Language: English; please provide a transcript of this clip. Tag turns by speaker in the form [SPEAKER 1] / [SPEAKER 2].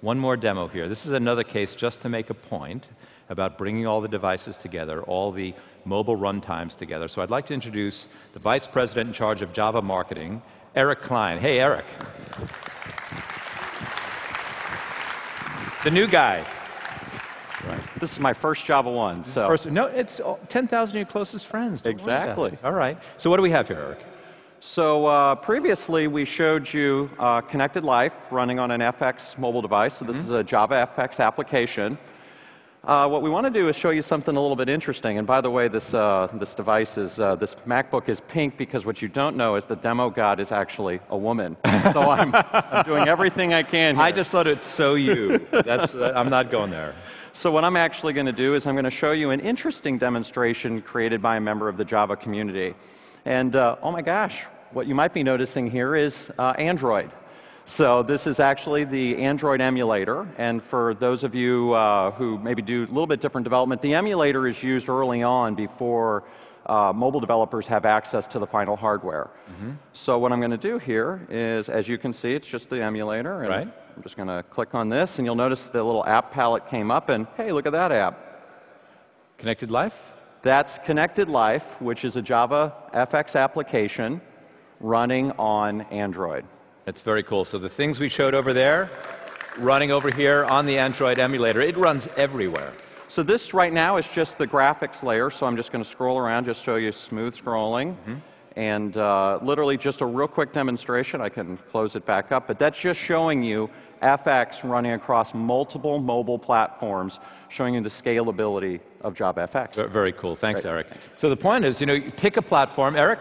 [SPEAKER 1] one more demo here. This is another case just to make a point about bringing all the devices together, all the mobile runtimes together. So I'd like to introduce the Vice President in charge of Java marketing, Eric Klein. Hey, Eric. The new guy.
[SPEAKER 2] Right. This is my first JavaOne. So.
[SPEAKER 1] First, no, it's 10,000 of your closest friends. Don't
[SPEAKER 2] exactly.
[SPEAKER 1] All right. So what do we have here, Eric?
[SPEAKER 2] So uh, previously we showed you uh, Connected Life running on an FX mobile device. So this mm -hmm. is a Java FX application. Uh, what we want to do is show you something a little bit interesting. And by the way, this, uh, this device is, uh, this MacBook is pink because what you don't know is the demo god is actually a woman. so I'm, I'm, doing everything I can here.
[SPEAKER 1] I just thought it's so you. That's, uh, I'm not going there.
[SPEAKER 2] So what I'm actually going to do is I'm going to show you an interesting demonstration created by a member of the Java community. And uh, oh my gosh, what you might be noticing here is uh, Android. So this is actually the Android emulator, and for those of you uh, who maybe do a little bit different development, the emulator is used early on before uh, mobile developers have access to the final hardware. Mm -hmm. So what I'm going to do here is, as you can see, it's just the emulator, and
[SPEAKER 1] right.
[SPEAKER 2] I'm just going to click on this, and you'll notice the little app palette came up, and hey, look at that app.
[SPEAKER 1] Connected Life?
[SPEAKER 2] That's Connected Life, which is a Java FX application running on Android.
[SPEAKER 1] That's very cool. So the things we showed over there, running over here on the Android emulator, it runs everywhere.
[SPEAKER 2] So this right now is just the graphics layer, so I'm just going to scroll around, just show you smooth scrolling. Mm -hmm. And uh, literally just a real quick demonstration. I can close it back up, but that's just showing you FX running across multiple mobile platforms, showing you the scalability of Java FX.
[SPEAKER 1] Very cool. Thanks, Eric. Thanks. So the point is, you know, you pick a platform. Eric,